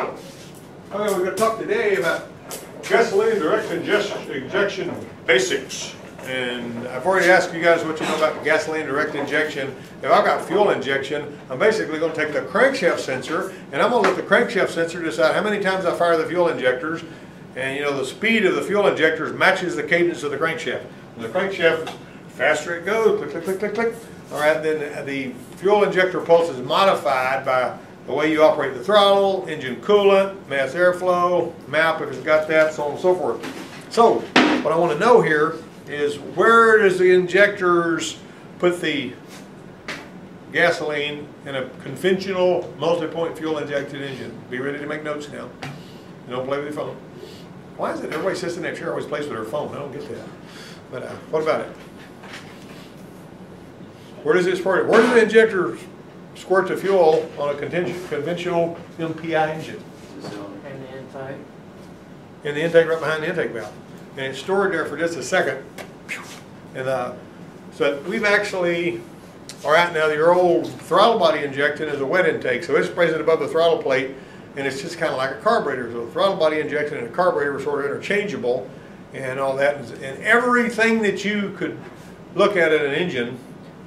Okay, we're going to talk today about gasoline direct injection basics. And I've already asked you guys what you know about gasoline direct injection. If I've got fuel injection, I'm basically going to take the crankshaft sensor and I'm going to let the crankshaft sensor decide how many times I fire the fuel injectors. And you know, the speed of the fuel injectors matches the cadence of the crankshaft. When the crankshaft, faster it goes, click, click, click, click, click. All right, then the fuel injector pulse is modified by the way you operate the throttle, engine coolant, mass airflow, map if it's got that, so on and so forth. So, what I want to know here is where does the injectors put the gasoline in a conventional multi-point fuel injected engine? Be ready to make notes now. don't play with your phone. Why is it everybody sits in that chair always plays with their phone? I don't get that. But uh, what about it? Where does it squirt? Where does the injector squirt the fuel on a conventional MPI engine? And the intake. In the intake right behind the intake valve. And it's stored there for just a second. And uh, so we've actually, all right, now your old throttle body injection is a wet intake, so it sprays it above the throttle plate, and it's just kind of like a carburetor. So the throttle body injection and a carburetor are sort of interchangeable and all that. And everything that you could look at in an engine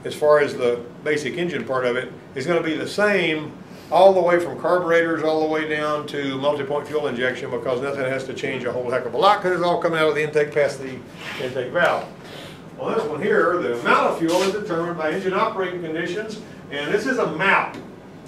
as far as the basic engine part of it, is going to be the same all the way from carburetors all the way down to multi-point fuel injection because nothing has to change a whole heck of a lot because it's all coming out of the intake past the intake valve. On this one here, the amount of fuel is determined by engine operating conditions, and this is a map.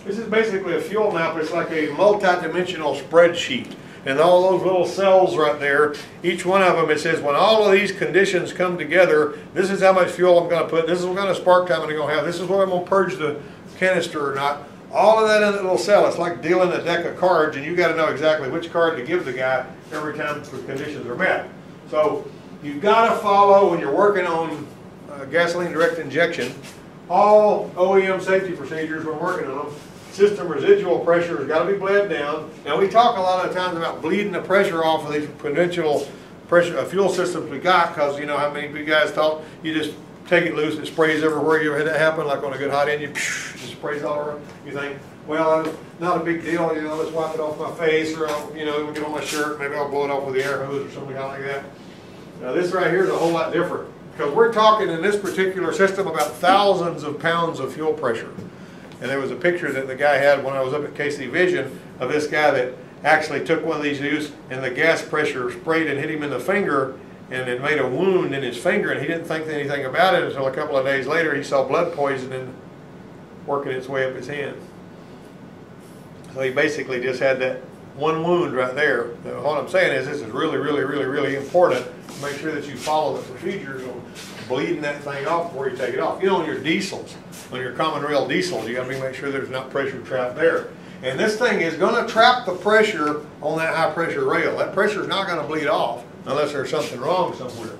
This is basically a fuel map. It's like a multi-dimensional spreadsheet and all those little cells right there, each one of them, it says when all of these conditions come together, this is how much fuel I'm going to put, this is what kind of spark time I'm going to have, this is what I'm going to purge the canister or not. All of that in that little cell. It's like dealing a deck of cards, and you got to know exactly which card to give the guy every time the conditions are met. So you've got to follow when you're working on uh, gasoline direct injection all OEM safety procedures when working on them system residual pressure has got to be bled down. Now we talk a lot of times about bleeding the pressure off of these conventional pressure uh, fuel systems we got because you know how many of you guys thought you just take it loose, it sprays everywhere. You ever had that happen? Like on a good hot engine, it sprays all over. You think, well, not a big deal. You know, let's wipe it off my face, or I'll, you know, get on my shirt. Maybe I'll blow it off with the air hose or something like that. Now this right here is a whole lot different because we're talking in this particular system about thousands of pounds of fuel pressure. And there was a picture that the guy had when I was up at KC Vision of this guy that actually took one of these use and the gas pressure sprayed and hit him in the finger and it made a wound in his finger and he didn't think anything about it until a couple of days later he saw blood poisoning working its way up his hand. So he basically just had that one wound right there. Now, what I'm saying is this is really, really, really, really important. to Make sure that you follow the procedures on bleeding that thing off before you take it off. You know, on your diesels, on your common rail diesels, you got to make sure there's not pressure trapped there. And this thing is going to trap the pressure on that high pressure rail. That pressure is not going to bleed off unless there's something wrong somewhere.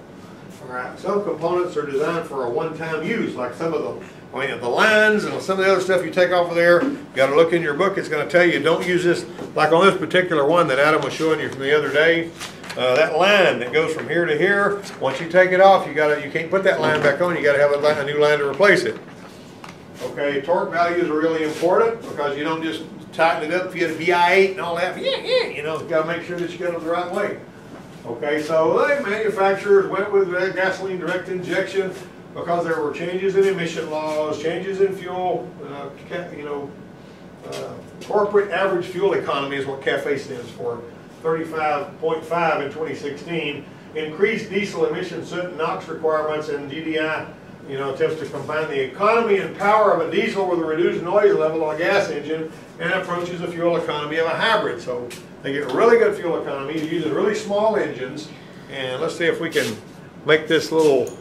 All right. Some components are designed for a one-time use, like some of the I mean, the lines and some of the other stuff you take off of there, you got to look in your book. It's going to tell you don't use this, like on this particular one that Adam was showing you from the other day. Uh, that line that goes from here to here, once you take it off, you got to you can't put that line back on. You got to have a, a new line to replace it. Okay, torque values are really important because you don't just tighten it up if you had a VI8 and all that. Yeah, yeah, you know, got to make sure that you get it the right way. Okay, so the manufacturers went with gasoline direct injection because there were changes in emission laws, changes in fuel, uh, you know, uh, corporate average fuel economy is what CAFE stands for, 35.5 in 2016, increased diesel emission NOx requirements and GDI, you know, attempts to combine the economy and power of a diesel with a reduced noise level on a gas engine and approaches the fuel economy of a hybrid. So they get really good fuel economy using really small engines. And let's see if we can make this little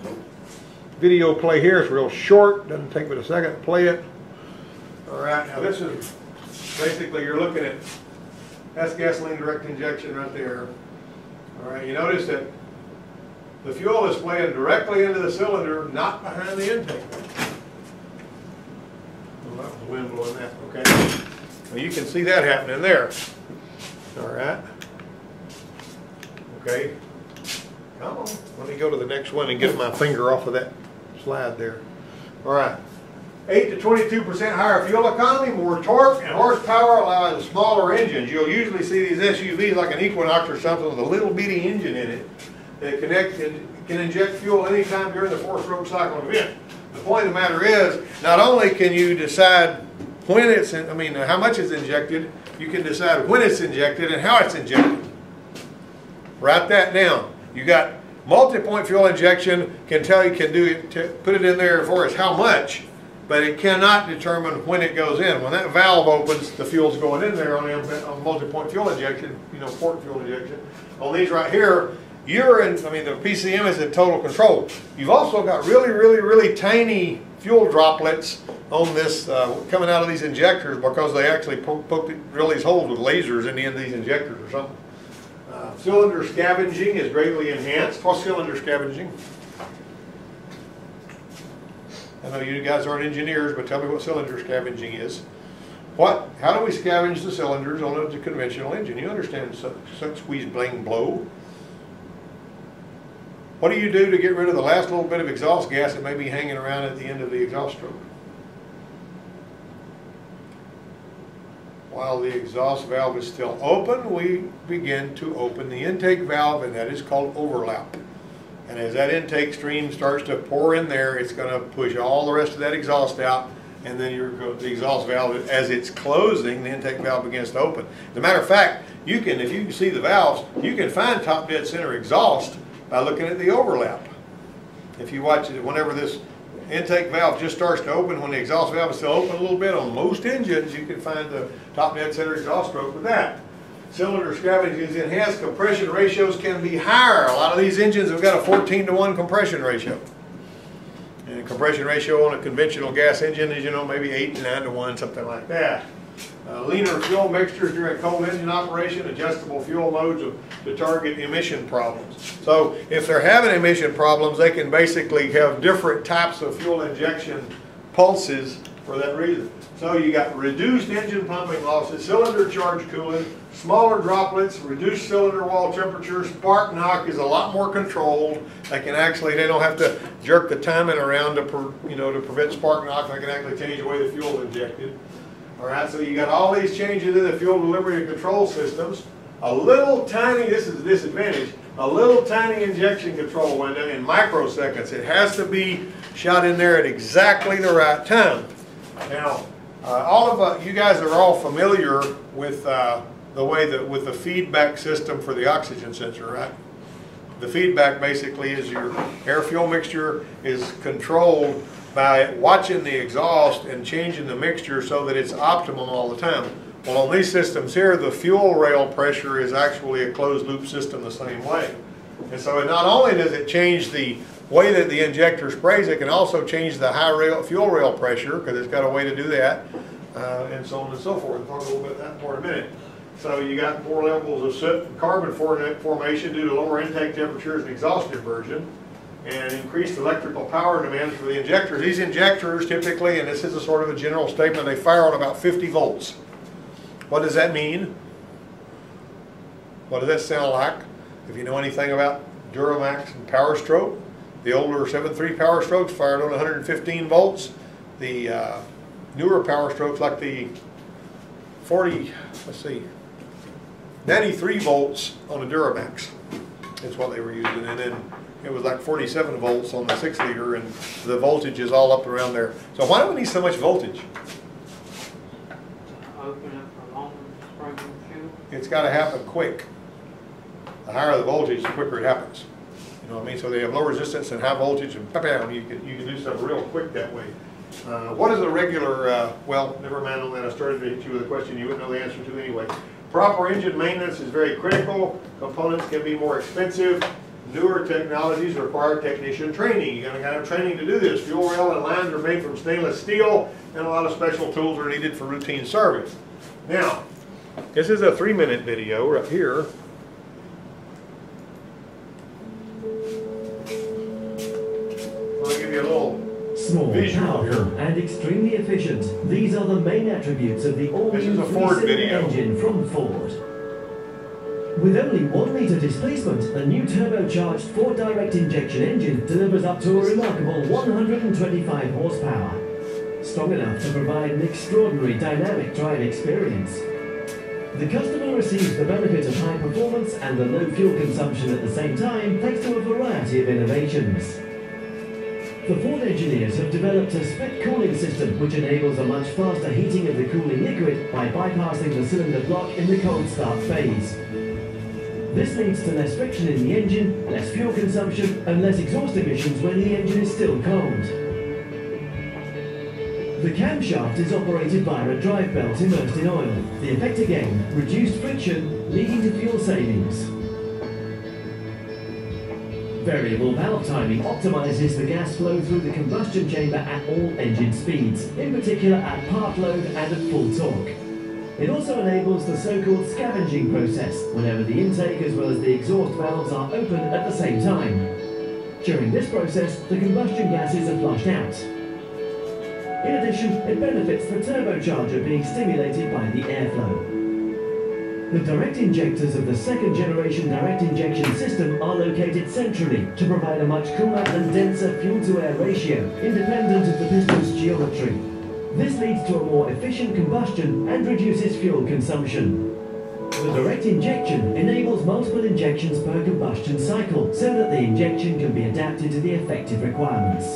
video play here. It's real short, doesn't take but a second to play it. All right, now this is basically you're looking at, that's gasoline direct injection right there. All right, you notice that the fuel is playing directly into the cylinder, not behind the intake. Well, that was the wind blowing that, okay. Well, you can see that happening there. All right. Okay. Come on. Let me go to the next one and get my finger off of that slide there. All right. eight to twenty-two percent higher fuel economy, more torque and horsepower, allowing smaller engines. You'll usually see these SUVs like an Equinox or something with a little bitty engine in it that connect, can inject fuel anytime during the four-stroke cycle event. The point of the matter is, not only can you decide when it's, in- I mean, how much is injected, you can decide when it's injected and how it's injected. Write that down. You got multi-point fuel injection can tell you, can do, it put it in there for us how much, but it cannot determine when it goes in. When that valve opens, the fuel's going in there on, on multi-point fuel injection, you know, port fuel injection. On these right here, you're in, I mean, the PCM is in total control. You've also got really, really, really tiny fuel droplets on this, uh, coming out of these injectors because they actually poke, drill these holes with lasers in the end of these injectors or something. Uh, Cylinder scavenging is greatly enhanced. What's cylinder scavenging? I know you guys aren't engineers, but tell me what cylinder scavenging is. What, how do we scavenge the cylinders on a conventional engine? You understand suck, squeeze, blang, blow? What do you do to get rid of the last little bit of exhaust gas that may be hanging around at the end of the exhaust stroke? While the exhaust valve is still open, we begin to open the intake valve, and that is called overlap. And as that intake stream starts to pour in there, it's gonna push all the rest of that exhaust out, and then your, the exhaust valve, as it's closing, the intake valve begins to open. As a matter of fact, you can, if you can see the valves, you can find top dead center exhaust by looking at the overlap. If you watch it, whenever this intake valve just starts to open, when the exhaust valve is still open a little bit on most engines, you can find the top dead center exhaust stroke with that. Cylinder scavenging is enhanced, compression ratios can be higher. A lot of these engines have got a 14 to 1 compression ratio. And compression ratio on a conventional gas engine is, you know, maybe 8 to 9 to 1, something like that. Uh, leaner fuel mixtures during cold engine operation, adjustable fuel of, to target emission problems. So if they're having emission problems, they can basically have different types of fuel injection pulses for that reason. So you got reduced engine pumping losses, cylinder charge cooling, smaller droplets, reduced cylinder wall temperature, spark knock is a lot more controlled. They can actually, they don't have to jerk the timing around to, you know, to prevent spark knock. They can actually change the way the fuel is injected. All right, so you got all these changes in the fuel delivery and control systems. A little tiny, this is a disadvantage, a little tiny injection control window in microseconds. It has to be shot in there at exactly the right time. Now, uh, all of uh, you guys are all familiar with uh, the way that with the feedback system for the oxygen sensor, right? The feedback basically is your air fuel mixture is controlled by watching the exhaust and changing the mixture so that it's optimum all the time. Well, on these systems here, the fuel rail pressure is actually a closed loop system the same way. And so it not only does it change the way that the injector sprays, it can also change the high rail, fuel rail pressure, because it's got a way to do that, uh, and so on and so forth. Talk a little bit about that more in a minute. So you got more levels of soot and carbon formation due to lower intake temperatures and exhaust inversion, and increased electrical power demands for the injectors. These injectors typically, and this is a sort of a general statement, they fire on about 50 volts. What does that mean? What does that sound like? If you know anything about Duramax and Power Stroke, the older 7.3 Power Strokes fired on 115 volts. The uh, newer Power Strokes like the 40, let's see, 93 volts on a Duramax. That's what they were using. And then it was like 47 volts on the 6 liter and the voltage is all up around there. So why do we need so much voltage? Open it for longer, spring fuel. It's got to happen quick. The higher the voltage, the quicker it happens. You know what I mean? So they have low resistance and high voltage and bam, you can, you can do something real quick that way. Uh, what is a regular, uh, well, never mind on that, I started to hit you with a question you wouldn't know the answer to anyway. Proper engine maintenance is very critical. Components can be more expensive. Newer technologies require technician training. You're gonna have training to do this. Fuel rail and lines are made from stainless steel and a lot of special tools are needed for routine service. Now, this is a three minute video right here. I'll give you a little Small, powerful, and extremely efficient. These are the main attributes of the all-new engine from Ford. With only one litre displacement, a new turbocharged Ford direct injection engine delivers up to a remarkable 125 horsepower. strong enough to provide an extraordinary dynamic drive experience. The customer receives the benefit of high performance and the low fuel consumption at the same time thanks to a variety of innovations. The Ford engineers have developed a split cooling system which enables a much faster heating of the cooling liquid by bypassing the cylinder block in the cold start phase. This leads to less friction in the engine, less fuel consumption, and less exhaust emissions when the engine is still cold. The camshaft is operated via a drive belt immersed in oil. The effect again, reduced friction, leading to fuel savings. Variable valve timing optimizes the gas flow through the combustion chamber at all engine speeds, in particular at part load and at full torque. It also enables the so-called scavenging process, whenever the intake as well as the exhaust valves are open at the same time. During this process, the combustion gases are flushed out. In addition, it benefits the turbocharger being stimulated by the airflow. The direct injectors of the second generation direct injection system are located centrally to provide a much cooler and denser fuel to air ratio, independent of the piston's geometry. This leads to a more efficient combustion and reduces fuel consumption. The direct injection enables multiple injections per combustion cycle so that the injection can be adapted to the effective requirements.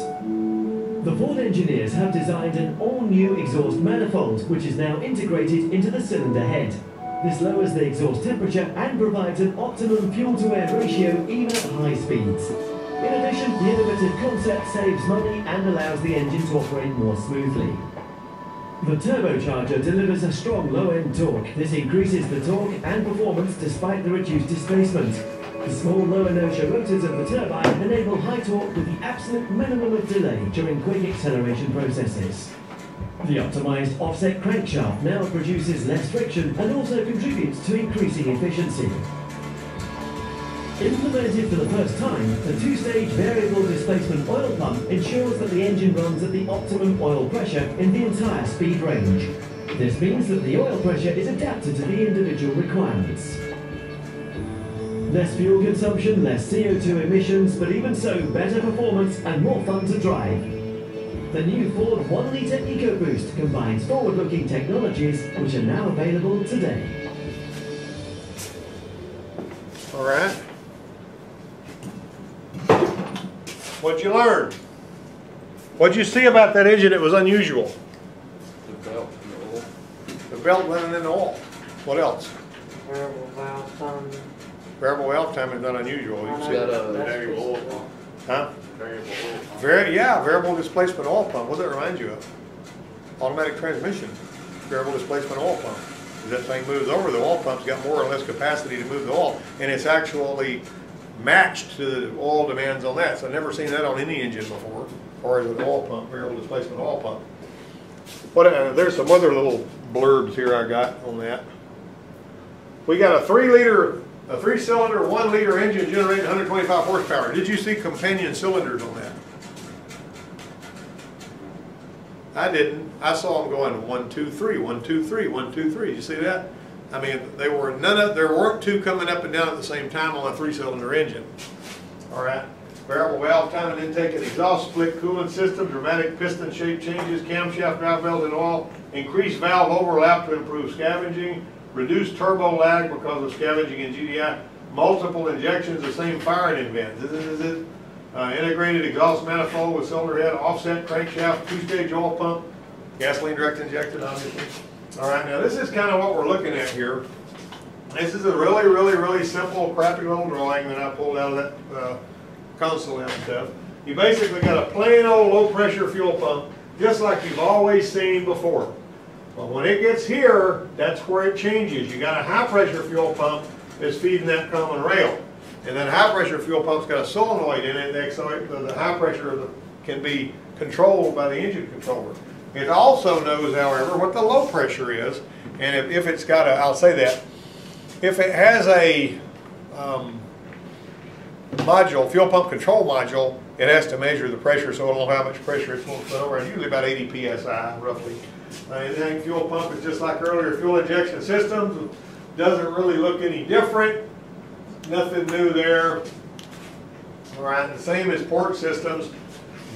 The Ford engineers have designed an all-new exhaust manifold which is now integrated into the cylinder head. This lowers the exhaust temperature and provides an optimum fuel-to-air ratio even at high speeds. In addition, the innovative concept saves money and allows the engine to operate more smoothly. The turbocharger delivers a strong low-end torque. This increases the torque and performance despite the reduced displacement. The small low inertia rotors of the turbine enable high torque with the absolute minimum of delay during quick acceleration processes. The optimized offset crankshaft now produces less friction and also contributes to increasing efficiency. Implemented for the first time, the two-stage variable displacement oil pump ensures that the engine runs at the optimum oil pressure in the entire speed range. This means that the oil pressure is adapted to the individual requirements. Less fuel consumption, less CO2 emissions, but even so, better performance and more fun to drive. The new Ford 1 litre EcoBoost combines forward-looking technologies which are now available today. All right. What'd you learn? What'd you see about that engine that was unusual? The belt and the oil. The belt running in the oil. What else? Variable valve timing. Variable valve time is not unusual. You It's see got uh, it? a variable oil pump. Huh? Variable oil pump. Very, yeah, variable displacement oil pump. What does that remind you of? Automatic transmission, variable displacement oil pump. As that thing moves over, the oil pump's got more or less capacity to move the oil, and it's actually matched to the oil demands on that. So I've never seen that on any engine before, or as an oil pump, variable displacement oil pump. What, uh, there's some other little blurbs here I got on that. We got a three liter, a three cylinder, one liter engine generating 125 horsepower. Did you see companion cylinders on that? I didn't. I saw them going one, two, three, one, two, three, one, two, three. You see that? I mean, they were none of, there weren't two coming up and down at the same time on a three-cylinder engine. All right. Variable valve time and intake and exhaust, split coolant system, dramatic piston shape changes, camshaft drive belt and oil, increased valve overlap to improve scavenging, reduced turbo lag because of scavenging in GDI, multiple injections, the same firing event. This is it. Uh, integrated exhaust manifold with cylinder head, offset crankshaft, two-stage oil pump, gasoline direct injected, obviously. All right, now this is kind of what we're looking at here. This is a really, really, really simple, crappy little drawing that I pulled out of that uh, console and stuff. You basically got a plain old low-pressure fuel pump, just like you've always seen before. But when it gets here, that's where it changes. You got a high-pressure fuel pump that's feeding that common rail. And that high-pressure fuel pump's got a solenoid in it, so the high pressure can be controlled by the engine controller. It also knows, however, what the low pressure is, and if, if it's got a, I'll say that, if it has a, um, module, fuel pump control module, it has to measure the pressure, so it'll know how much pressure it's going to put over, and usually about 80 PSI roughly. Uh, anything fuel pump is just like earlier fuel injection systems, doesn't really look any different, nothing new there. All right, the same as port systems,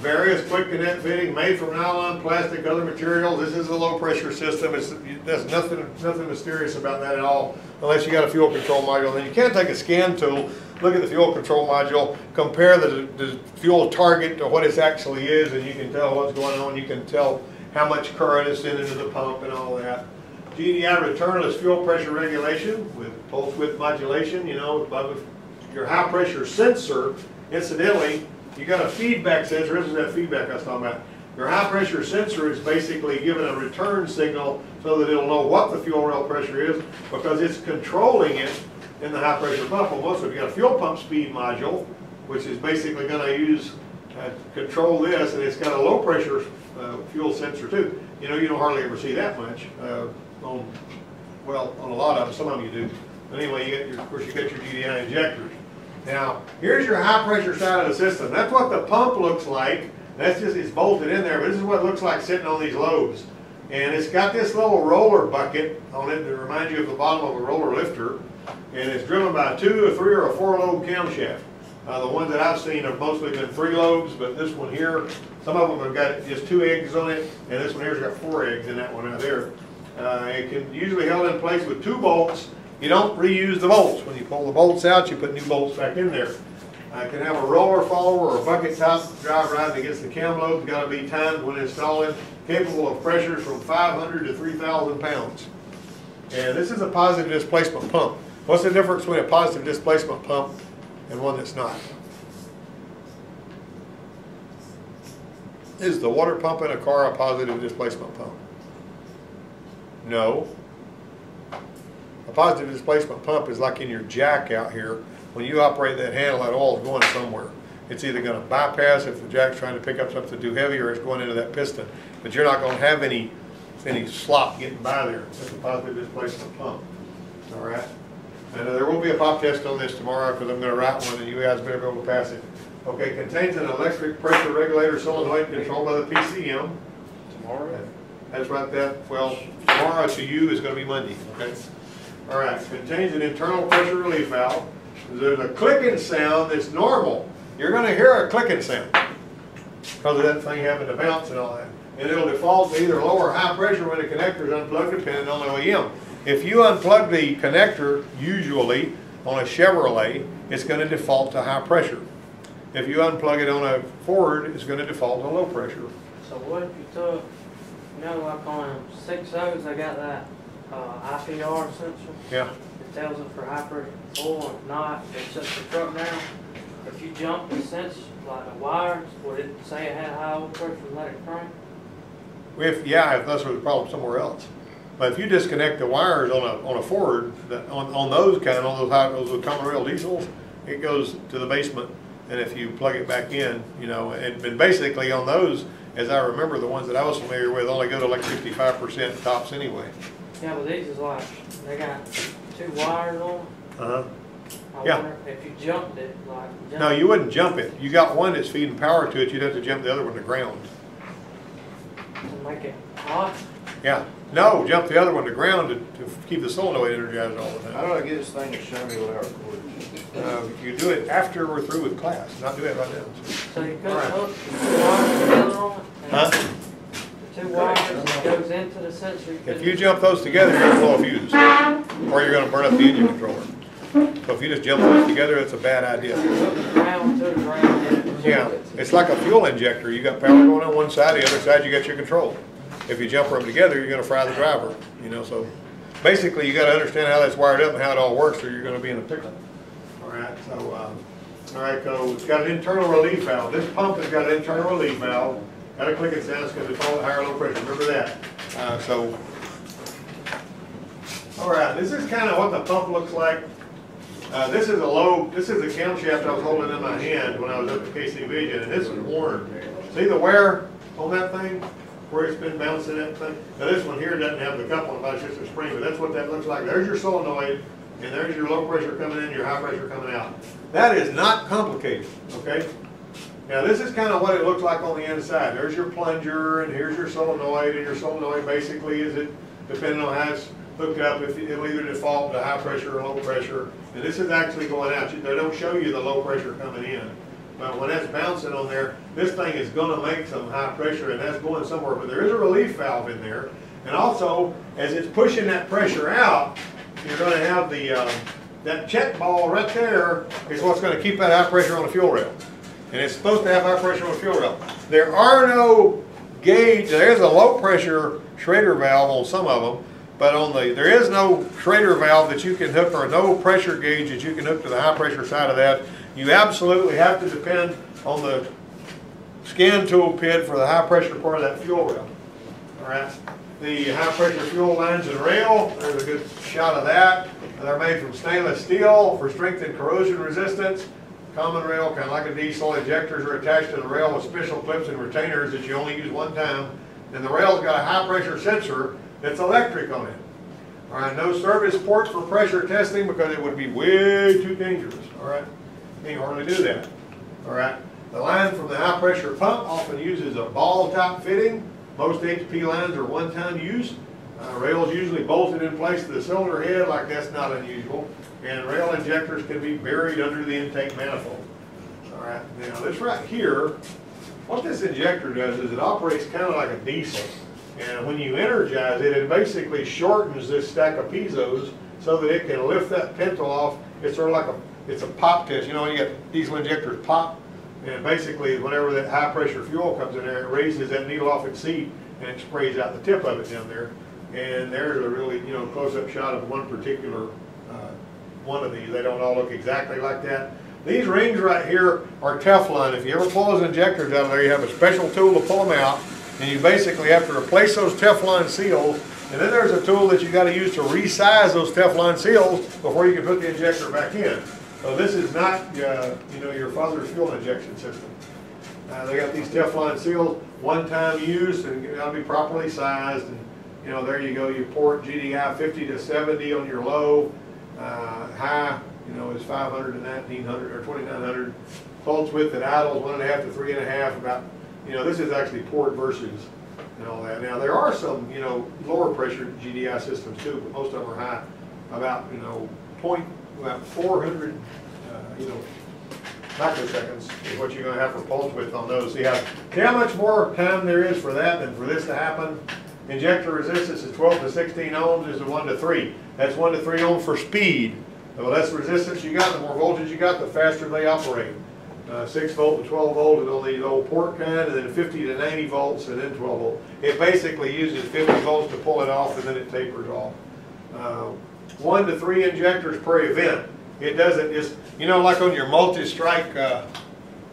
various quick connect fitting made from nylon, plastic, other materials. This is a low pressure system. It's, there's nothing, nothing mysterious about that at all, unless you got a fuel control module. Then you can take a scan tool, look at the fuel control module, compare the, the fuel target to what it actually is, and you can tell what's going on. You can tell how much current is sent into the pump and all that. GDI returnless fuel pressure regulation with pulse width modulation, you know, your high pressure sensor, incidentally, you got a feedback sensor, this is that feedback I was talking about. Your high pressure sensor is basically giving a return signal so that it'll know what the fuel rail pressure is because it's controlling it in the high pressure pump. Well, most of you got a fuel pump speed module, which is basically gonna use, uh, control this, and it's got a low pressure, uh, fuel sensor too. You know, you don't hardly ever see that much, uh, on, well, on a lot of them, some of them you do. But anyway, you your, of course, you got your GDI injectors. Now, here's your high pressure side of the system. That's what the pump looks like. That's just, it's bolted in there, but this is what it looks like sitting on these lobes. And it's got this little roller bucket on it that reminds you of the bottom of a roller lifter. And it's driven by two, a three, or a four lobe camshaft. Uh, the ones that I've seen have mostly been three lobes, but this one here, some of them have got just two eggs on it, and this one here's got four eggs in that one out there. Uh, it can usually held in place with two bolts. You don't reuse the bolts. When you pull the bolts out, you put new bolts back in there. I can have a roller follower or a bucket top drive riding against the cam lobe. It's got to be timed when installing. Capable of pressures from 500 to 3,000 pounds. And this is a positive displacement pump. What's the difference between a positive displacement pump and one that's not? Is the water pump in a car a positive displacement pump? No. A positive displacement pump is like in your jack out here. When you operate that handle, that oil's going somewhere. It's either gonna bypass if the jack's trying to pick up something too heavy or it's going into that piston. But you're not gonna have any, any slop getting by there. It's a positive displacement pump. All right? And uh, there will be a pop test on this tomorrow because I'm gonna write one and you guys better be able to pass it. Okay, contains an electric pressure regulator solenoid controlled by the PCM. Tomorrow? That's right, that, well, tomorrow to you is gonna be Monday, okay? All right, contains an internal pressure relief valve. There's a clicking sound that's normal. You're gonna hear a clicking sound because of that thing having to bounce and all that. And it'll default to either low or high pressure when the connector is unplugged depending on the OEM. If you unplug the connector, usually on a Chevrolet, it's gonna default to high pressure. If you unplug it on a Ford, it's gonna default to low pressure. So what if you took, you know, like on six O's, they got that, uh, IPR sensor? Yeah. It tells it for pressure oil, if not, it shuts the truck down. If you jump the sensor, like the wires, would it say it had high oil pressure and let it crank? If, yeah, if that's the problem somewhere else. But if you disconnect the wires on a, on a Ford, that- on, on those kind, on those high, those common rail diesels, it goes to the basement. And if you plug it back in, you know, and, and basically on those, as I remember, the ones that I was familiar with only go to like 55% tops anyway. Yeah, but these is like, they got two wires on them. Uh-huh. I Yeah. wonder if you jumped it, like. No, you wouldn't jump it. You got one that's feeding power to it, you'd have to jump the other one to ground. To make it hot. Yeah, no, jump the other one to ground to, to keep the solenoid energized all the How time. do I get this thing to show me what I recorded? Uh, you do it after we're through with class, not do it right now. So you could Alright. hook the wires together on it? and Huh? The two wires that goes into the sensor. If you jump those together, you're gonna blow a fuse, or you're gonna burn up the engine controller. So if you just jump those together, it's a bad idea. Ground to the ground. Yeah, it's like a fuel injector, you got power going on one side, the other side you got your control. If you jump them together, you're gonna fry the driver, you know, so basically you gotta understand how that's wired up and how it all works, or you're gonna be in a pickle. All right, so, um, all right, so it's got an internal relief valve, this pump has got an internal relief valve, got a clicking sound, it's gonna default higher low pressure, remember that. Uh, so, all right, this is kinda what the pump looks like. Uh, this is a low, this is a camshaft I was holding in my hand when I was up at KC Vision, and this is worn. See the wear on that thing, where it's been bouncing that thing? Now, this one here doesn't have the coupling, but it's just a spring, but that's what that looks like. There's your solenoid, and there's your low pressure coming in, your high pressure coming out. That is not complicated, okay? Now, this is kind of what it looks like on the inside. There's your plunger, and here's your solenoid, and your solenoid basically is it, depending on how it's hooked up, if it'll either default to high pressure or low pressure. And this is actually going out. They don't show you the low pressure coming in. But when that's bouncing on there, this thing is gonna make some high pressure and that's going somewhere, but there is a relief valve in there. And also, as it's pushing that pressure out, you're gonna have the, um, that check ball right there is what's gonna keep that high pressure on the fuel rail. And it's supposed to have high pressure on the fuel rail. There are no gauge, there is a low pressure Schrader valve on some of them, but on the, there is no Schrader valve that you can hook, or no pressure gauge that you can hook to the high pressure side of that. You absolutely have to depend on the scan tool pit for the high pressure part of that fuel rail. All right, the high pressure fuel lines and rail, there's a good shot of that. They're made from stainless steel for strength and corrosion resistance. Common rail, kind of like a diesel, injectors are attached to the rail with special clips and retainers that you only use one time. And the rail's got a high pressure sensor that's electric on it. All right, no service port for pressure testing because it would be way too dangerous, all right? Can't hardly do that, all right? The line from the high pressure pump often uses a ball top fitting. Most HP lines are one-time use. Uh, rails usually bolted in place to the cylinder head, like that's not unusual. And rail injectors can be buried under the intake manifold. All right, now this right here, what this injector does is it operates kind of like a diesel. And when you energize it, it basically shortens this stack of piezos so that it can lift that pintle off. It's sort of like a, it's a pop test. You know, you get diesel injectors pop. And basically, whenever that high pressure fuel comes in there, it raises that needle off its seat and it sprays out the tip of it down there. And there's a really, you know, close-up shot of one particular uh, one of these. They don't all look exactly like that. These rings right here are Teflon. If you ever pull those injectors out of there, you have a special tool to pull them out. And you basically have to replace those Teflon seals. And then there's a tool that you got to use to resize those Teflon seals before you can put the injector back in. So this is not, uh, you know, your father's fuel injection system. Uh, they got these Teflon seals, one-time use, and gotta be properly sized. And you know, there you go. You port GDI 50 to 70 on your low, uh, high, you know, is 500 to 1900 or 2900. Pulse width at idle is one and a half to three and a half. About, you know, this is actually port versus and all that. Now there are some, you know, lower pressure GDI systems too, but most of them are high. About, you know, point about 400, uh, you know, microseconds is what you're gonna have for pulse width on those. See how, see how much more time there is for that than for this to happen? Injector resistance is twelve to sixteen ohms is a one to three. That's one to three ohm for speed. The less resistance you got, the more voltage you got, the faster they operate. Uh, six volt to twelve volt is on the old port kind, and then fifty to ninety volts, and then twelve volt. It basically uses fifty volts to pull it off, and then it tapers off. Uh, One to three injectors per event. It doesn't just, you know, like on your multi-strike, uh,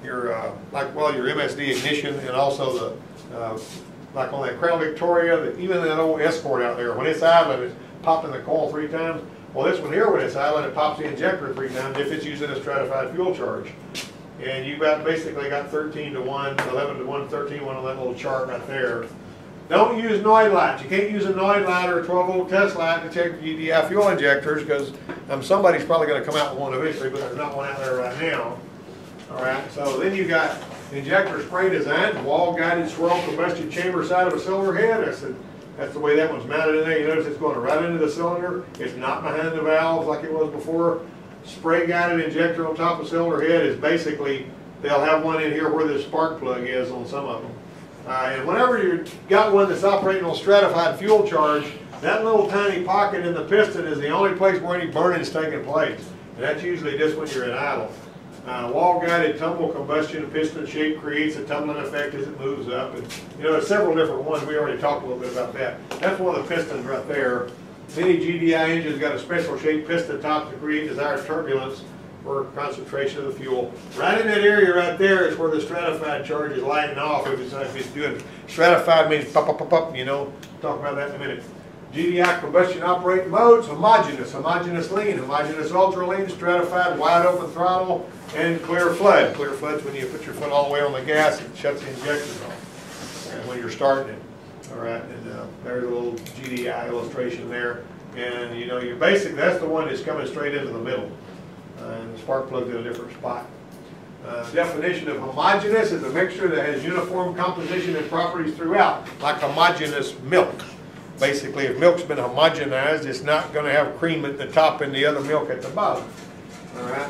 your, uh, like, well, your MSD ignition, and also the, uh, like on that Crown Victoria, that even that old Escort out there, when it's idling, it's popping the coil three times. Well, this one here, when it's idling, it pops the injector three times if it's using a stratified fuel charge. And you've got, basically got thirteen to 1, 11 to one, thirteen to one on that little chart right there. Don't use Noid lights. You can't use a Noid light or a twelve volt test light to check GDI fuel injectors, because, um, somebody's probably gonna come out with one eventually, but there's not one out there right now. All right, so then you got injector spray design, wall guided swirl combustion chamber side of a cylinder head. That's the, that's the way that one's mounted in there. You notice it's going right into the cylinder. It's not behind the valves like it was before. Spray guided injector on top of cylinder head is basically, they'll have one in here where the spark plug is on some of them. Uh, and whenever you've got one that's operating on stratified fuel charge, that little tiny pocket in the piston is the only place where any burning is taking place. And that's usually just when you're in idle. Uh, wall guided tumble combustion piston shape creates a tumbling effect as it moves up. And, you know, there's several different ones. We already talked a little bit about that. That's one of the pistons right there. Many GDI engines got a special shaped piston top to create desired turbulence for concentration of the fuel. Right in that area right there is where the stratified charge is lighting off. If it's, if it's doing, stratified means pop, pop, pop, pop, you know, talk about that in a minute. GDI combustion operating modes, homogeneous, homogeneous lean, homogeneous ultra lean, stratified, wide open throttle, and clear flood. Clear flood's when you put your foot all the way on the gas, it shuts the injectors off. And when you're starting it, all right, and uh, there's a little GDI illustration there. And you know, you basic, that's the one that's coming straight into the middle. Uh, and the spark plug's in a different spot. Uh, definition of homogeneous is a mixture that has uniform composition and properties throughout, like homogeneous milk. Basically, if milk's been homogenized, it's not gonna have cream at the top and the other milk at the bottom. All right?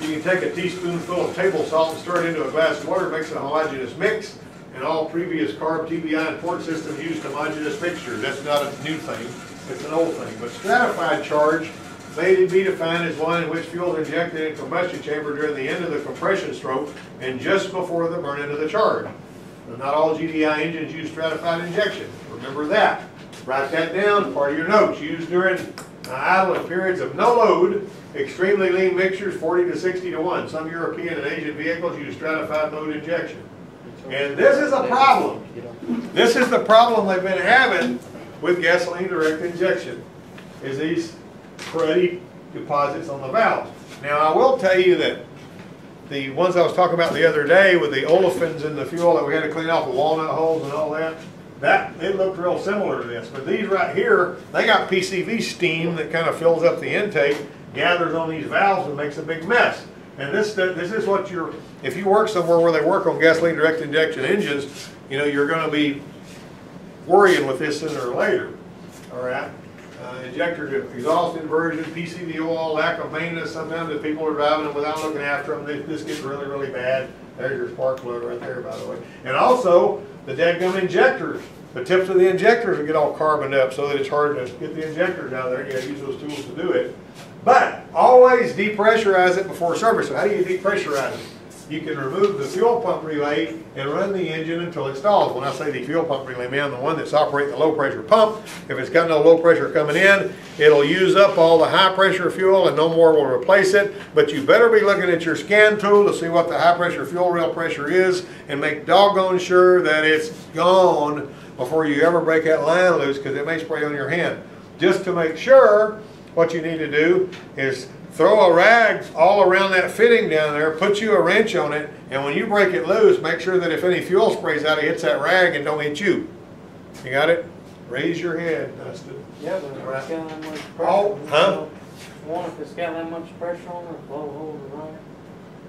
You can take a teaspoonful of table salt and stir it into a glass of water, makes a homogeneous mix. And all previous carb, TBI, and port systems used homogeneous mixtures. That's not a new thing, it's an old thing. But stratified charge may be defined as one in which fuel is injected in combustion chamber during the end of the compression stroke and just before the burn-in of the charge. Not all GDI engines use stratified injection. Remember that. Write that down, part of your notes. Used during uh, idle periods of no load, extremely lean mixtures, 40 to 60 to 1. Some European and Asian vehicles use stratified mode injection. And this is a problem. This is the problem they've been having with gasoline direct injection, is these cruddy deposits on the valves. Now, I will tell you that the ones I was talking about the other day with the olefins in the fuel that we had to clean off the walnut holes and all that, that, it looked real similar to this. But these right here, they got PCV steam that kind of fills up the intake, gathers on these valves and makes a big mess. And this, this is what you're, if you work somewhere where they work on gasoline direct injection engines, you know, you're gonna be worrying with this sooner or later, all right? Uh, injector exhaust inversion, PCV oil, lack of maintenance, sometimes if people are driving them without looking after them, this, this gets really, really bad. There's your spark plug right there, by the way. And also, the dadgum injectors, the tips of the injectors will get all carboned up so that it's hard to get the injectors out there, you gotta use those tools to do it. But, always depressurize it before service. So how do you depressurize it? You can remove the fuel pump relay and run the engine until it stalls. When I say the fuel pump relay, man, the one that's operating the low pressure pump, if it's got no low pressure coming in, it'll use up all the high pressure fuel and no more will replace it. But you better be looking at your scan tool to see what the high pressure fuel rail pressure is and make doggone sure that it's gone before you ever break that line loose because it may spray on your hand. Just to make sure, what you need to do is throw a rag all around that fitting down there, put you a wrench on it, and when you break it loose, make sure that if any fuel sprays out, it hits that rag and don't hit you. You got it? Raise your head, Dustin. Yeah, but if it's got that much Oh, pressure. huh? One, if it's got that much pressure on it, blow a hole in the line.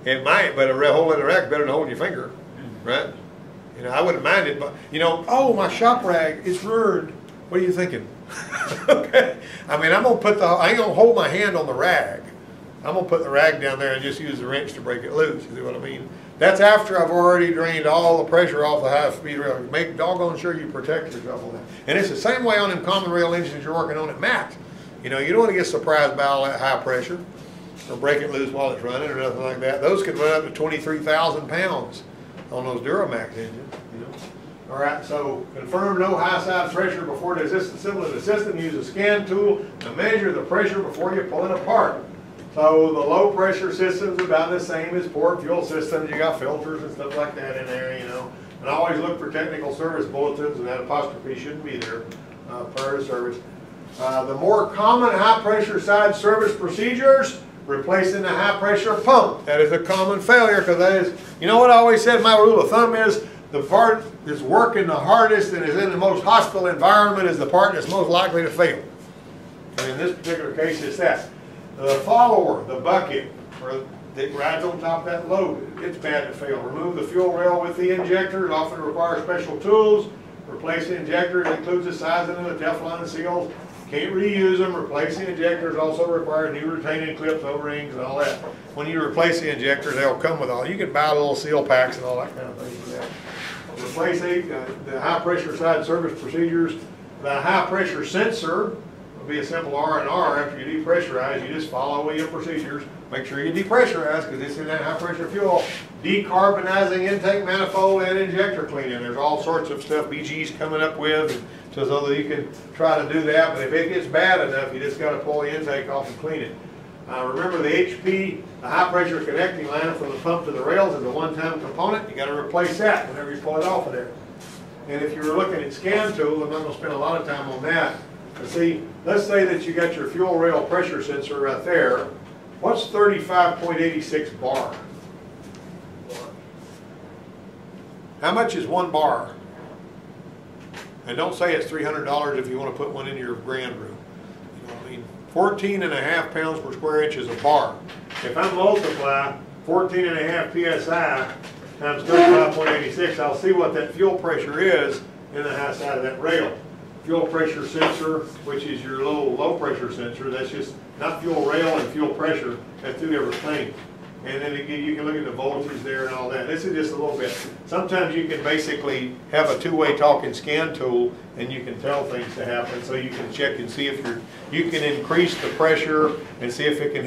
It might, but a real hole in the rag's better than holding your finger, mm-hmm. right? You know, I wouldn't mind it, but, you know, oh, my shop rag, it's ruined. What are you thinking? Okay, I mean, I'm gonna put the, I ain't gonna hold my hand on the rag. I'm gonna put the rag down there and just use the wrench to break it loose, you see what I mean? That's after I've already drained all the pressure off the high-speed rail. Make doggone sure you protect yourself on that. And it's the same way on them common rail engines you're working on at Max. You know, you don't wanna get surprised by all that high pressure or break it loose while it's running or nothing like that. Those can run up to twenty-three thousand pounds on those Duramax engines, you know? All right, so confirm no high side pressure before the disassemble the system. Use a scan tool to measure the pressure before you pull it apart. So the low pressure system's about the same as port fuel systems. You got filters and stuff like that in there, you know. And always look for technical service bulletins and that apostrophe shouldn't be there, uh, prior to service. Uh, the more common high pressure side service procedures, replacing the high pressure pump. That is a common failure because that is, you know what I always said, my rule of thumb is the part that's working the hardest and is in the most hostile environment is the part that's most likely to fail. And in this particular case, it's that. The follower, the bucket, or that rides on top of that load, it's bad to fail. Remove the fuel rail with the injector, it often requires special tools. Replace the injector, it includes the sizing of the Teflon seals. Can't reuse them, replacing injectors also require new retaining clips, O-rings and all that. When you replace the injectors, they'll come with all, you can buy little seal packs and all that kind of thing for. Replace the, uh, the high pressure side service procedures. The high pressure sensor be a simple R and R. After you depressurize, you just follow your procedures. Make sure you depressurize because it's in that high pressure fuel. Decarbonizing intake manifold and injector cleaning. There's all sorts of stuff BG's coming up with so that you can try to do that. But if it gets bad enough, you just got to pull the intake off and clean it. Uh, remember the HP, the high pressure connecting line from the pump to the rails is a one-time component. You got to replace that whenever you pull it off of there. And if you were looking at scan tool, I'm not going to spend a lot of time on that. See, let's say that you got your fuel rail pressure sensor right there. What's 35.86 bar? How much is one bar? And don't say it's $300 if you want to put one in your grand room. You know what I mean? 14 and a half pounds per square inch is a bar. If I multiply 14 and a half PSI times 35.86, I'll see what that fuel pressure is in the high side of that rail. Fuel pressure sensor, which is your little low pressure sensor, that's just not fuel rail and fuel pressure, that's different things. And then again, you can look at the voltage there and all that. This is just a little bit. Sometimes you can basically have a two-way talk and scan tool and you can tell things to happen. So you can check and see if you're, you can increase the pressure and see if it can